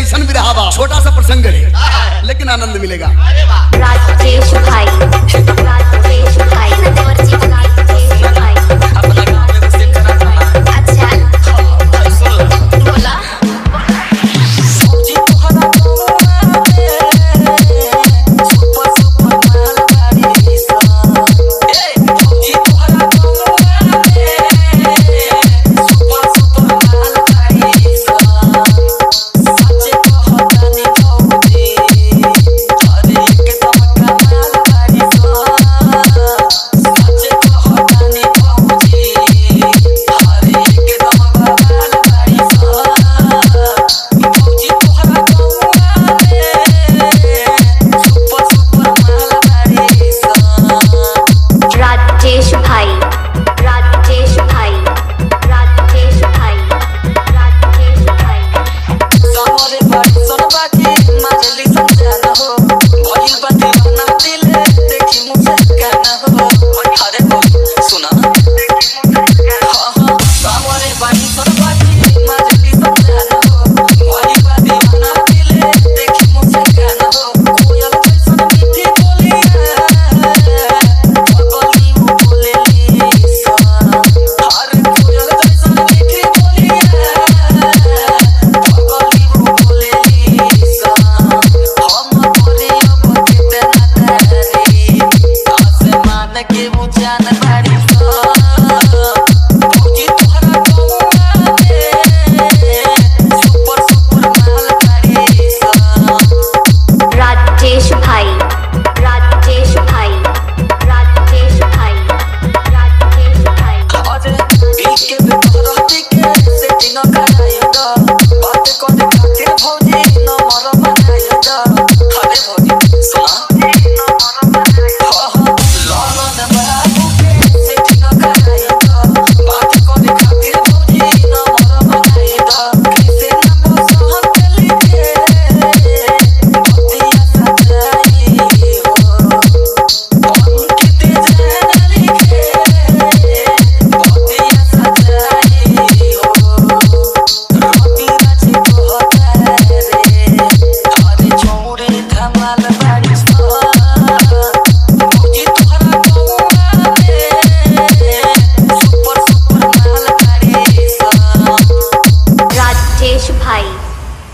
ऐसा विरहा छोटा सा प्रसंग है। लेकिन आनंद मिलेगा।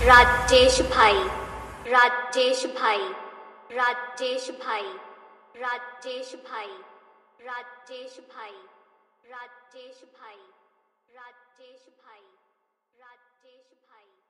राजेश भाई राजेश भाई राजेश भाई राजेश भाई राजेश भाई राजेश भाई राजेश भाई राजेश भाई।